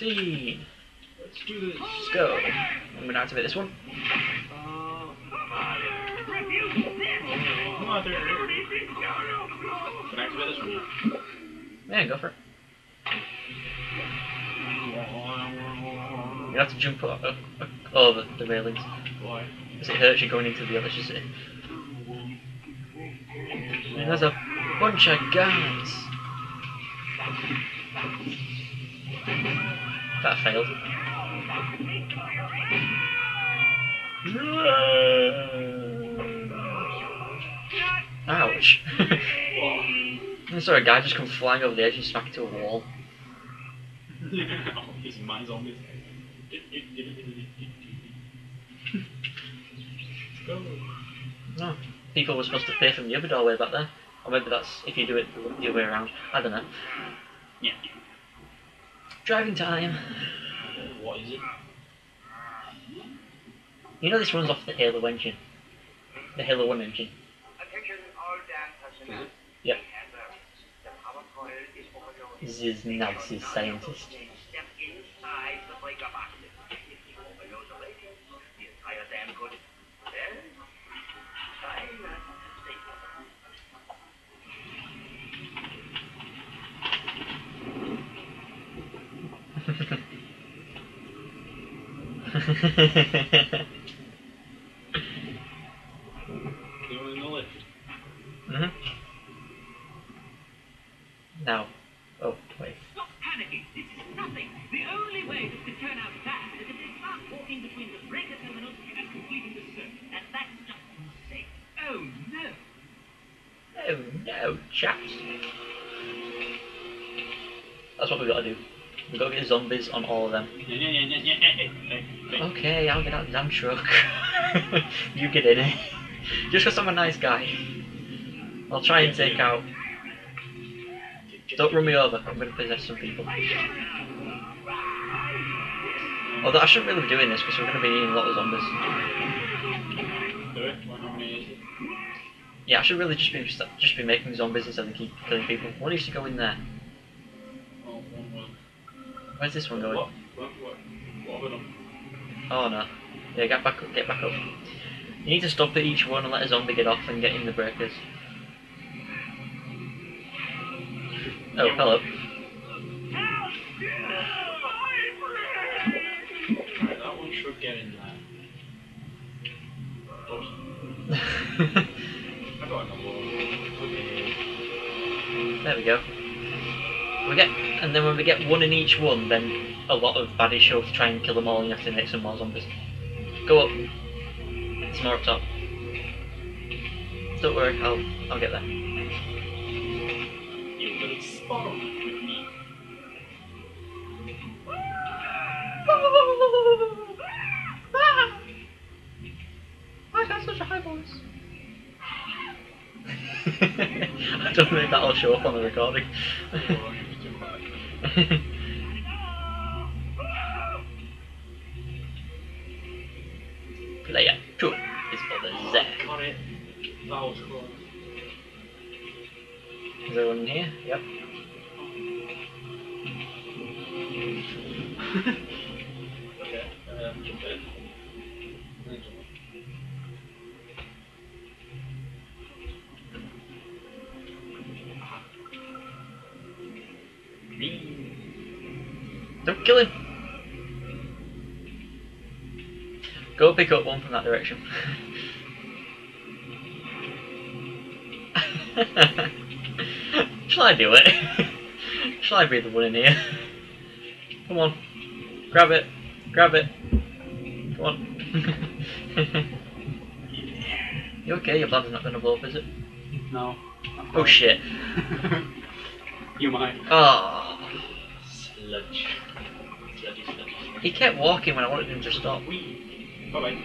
Routine. Let's do this. Let's go. I'm gonna activate this one. There. Can I activate this one? Yeah, go for it. You have to jump over the railings. Why? Because it hurts you going into the electricity. And there's a bunch of guys. That failed. Ouch. I saw a guy just come flying over the edge and smack into a wall. oh, he's my zombies. Let's. No. People were supposed to pay from the other doorway back there. Or maybe that's if you do it the the other way around. I don't know. Yeah. Driving time. What is it? You know this runs off the Halo engine. The Halo 1 engine. Attention all dam personnel. Yep. The power coil is overloaded. This is Nazi scientist. You want in the lift? hmm Now. Oh, wait. Stop panicking. This is nothing. The only way this could turn out bad is if they start walking between the breaker terminals and completing the circuit. And that's just safe. Oh no. Oh no, chaps. That's what we've gotta do. We gotta get zombies on all of them. Okay, I'll get out the damn truck. you get in it. Just because I'm a nice guy. I'll try and take out. Don't run me over. I'm gonna possess some people. Although I shouldn't really be doing this because we're gonna be needing a lot of zombies. Yeah, I should really just be just be making zombies instead of keep killing people. One needs to go in there. Where's this one going? What? What? What? What have Oh no. Yeah, get back up, get back up. You need to stop at each one and let a zombie get off and get in the breakers. Oh, hello. Right, that one should get in there. I got another one. There we go. We get, and then when we get one in each one, then a lot of baddies show up to try and kill them all, and you have to make some more zombies. Go up. It's more up top. Don't worry, I'll I'll get there. You little spawn with me. I got such a high voice. I don't if that'll show up on the recording. Player two is for the Z. Got it. That was. Is there one in here? Yep. kill him. Go pick up one from that direction. Shall I do it? Shall I be the one in here? Come on. Grab it. Grab it. Come on. you okay? Your bladder's not going to blow up, is it? No. Oh shit. you might. Oh. Sludge. Sludgy sludge. He kept walking when I wanted him to stop. Bye bye.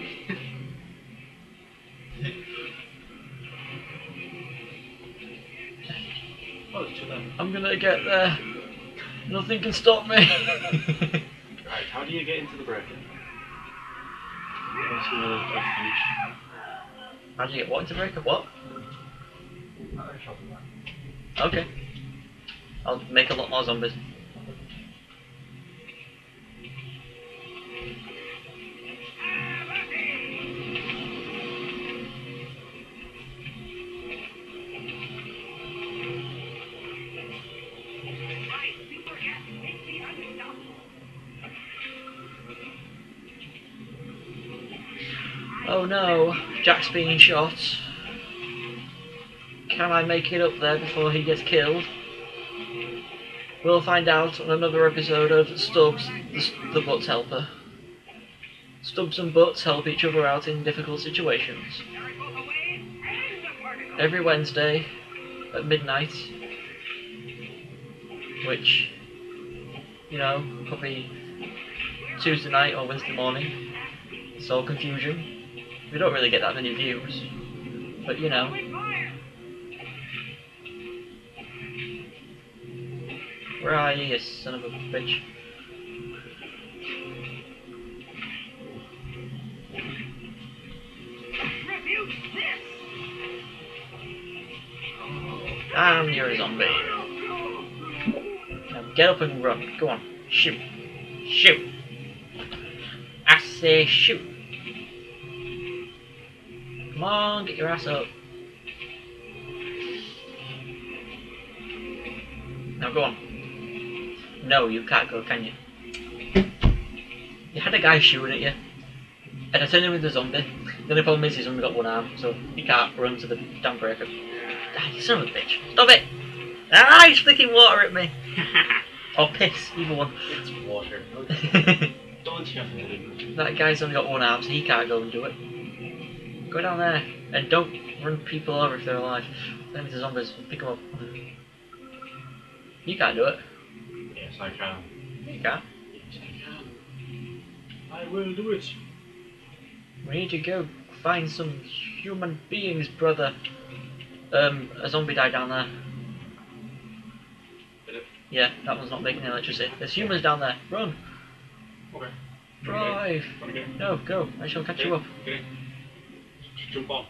oh, there's two of them. I'm gonna get there. Nothing can stop me. Right, how do you get into the breaker? That's where I. How do you get what into break up? What? Okay. I'll make a lot more zombies. Oh no, Jack's being shot. Can I make it up there before he gets killed? We'll find out on another episode of Stubbs, the, the Butts Helper. Stubbs and Butts help each other out in difficult situations. Every Wednesday at midnight, which, you know, probably Tuesday night or Wednesday morning. It's all confusion. We don't really get that many views, but you know. Where are you, you son of a bitch? And you're a zombie. Now get up and run. Go on. Shoot. Shoot. I say shoot. Come on, get your ass up. Now go on. No, you can't go, can you? You had a guy shooting at you. And I turned him into a zombie. The only problem is he's only got one arm, so he can't run to the damn breaker. Ah, you son of a bitch. Stop it! Ah, he's flicking water at me. or piss, either one. It's water. Don't you have to that guy's only got one arm, so he can't go and do it. Go down there, and don't run people over if they're alive. Them into zombies, pick them up. You can't do it. Yes, I can. You can't. Yes, I can. I will do it. We need to go find some human beings, brother. Um, a zombie died down there. Yeah, that one's not making the electricity. There's humans down there. Run! Okay. Drive! Wanna get in? No, go. I shall catch you up. In. Jump on.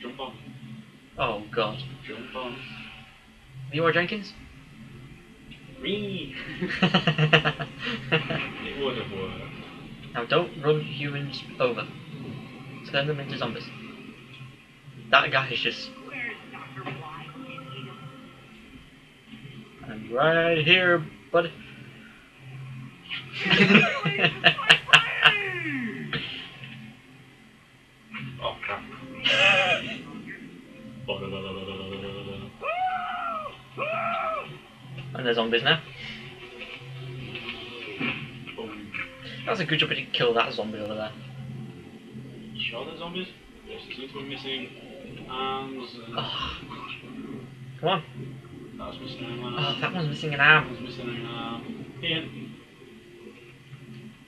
Jump on. Oh god. Jump on. You Leeroy Jenkins? Me. It would have worked. Now don't run humans over. Turn them into zombies. That guy is just. Where's Dr. Bly? I'm right here, buddy. Oh crap. and they're zombies now. That's a good job he didn't kill that zombie over there. Sure they're zombies? Yes, to be missing arms. and- Oh. Come on. That's missing an arm. Oh, that one's missing an arm. That one's missing an arm. Ian.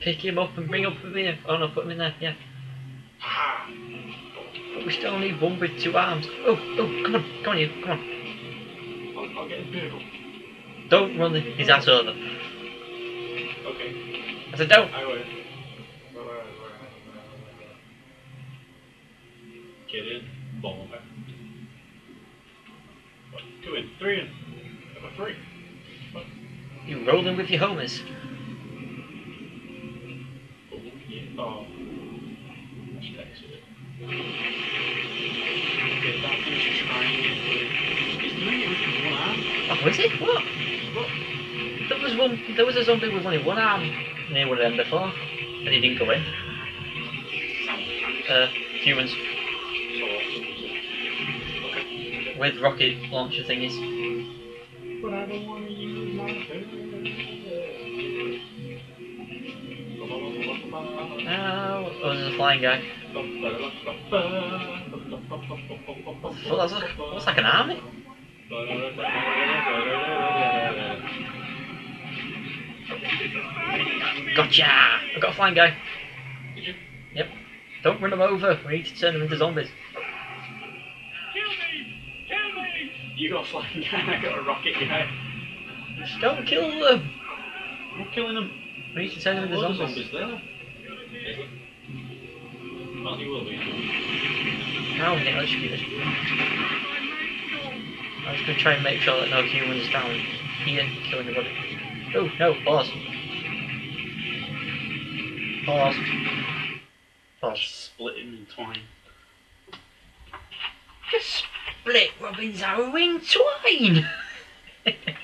Pick him up and bring up him here. Oh no, put him in there, yeah. We still need one with two arms. Oh, oh, come on, come on you, come on. I'll, I'll get a vehicle. Don't run his ass over. Okay. I said don't. I will. Get in. Bomb over. What? Two in. Three in. Number three. You rolling with your homers. Oh, yeah. Oh. That's Oh, is it? What? Look. There was one. There was a zombie with only one arm near one of them before, and he didn't go in. Uh, humans So awesome. Okay. with rocket launcher thingies. But I don't want to use my Oh, oh, there's a flying guy. Oh, that's, like, that's like an army. Gotcha! I've got a flying guy. Yep. Don't run them over. We need to turn them into zombies. Kill me! Kill me! You got a flying guy, I got a rocket guy. Just don't kill them. I'm killing them. We need to turn them into zombies. zombies there. Is it? Well, he will be. How get electrocuted? I was to try and make sure that no humans down here killing the body. Oh, no, pause. Pause. Pause. Split him in twine. Just split Robin's arrow in twine!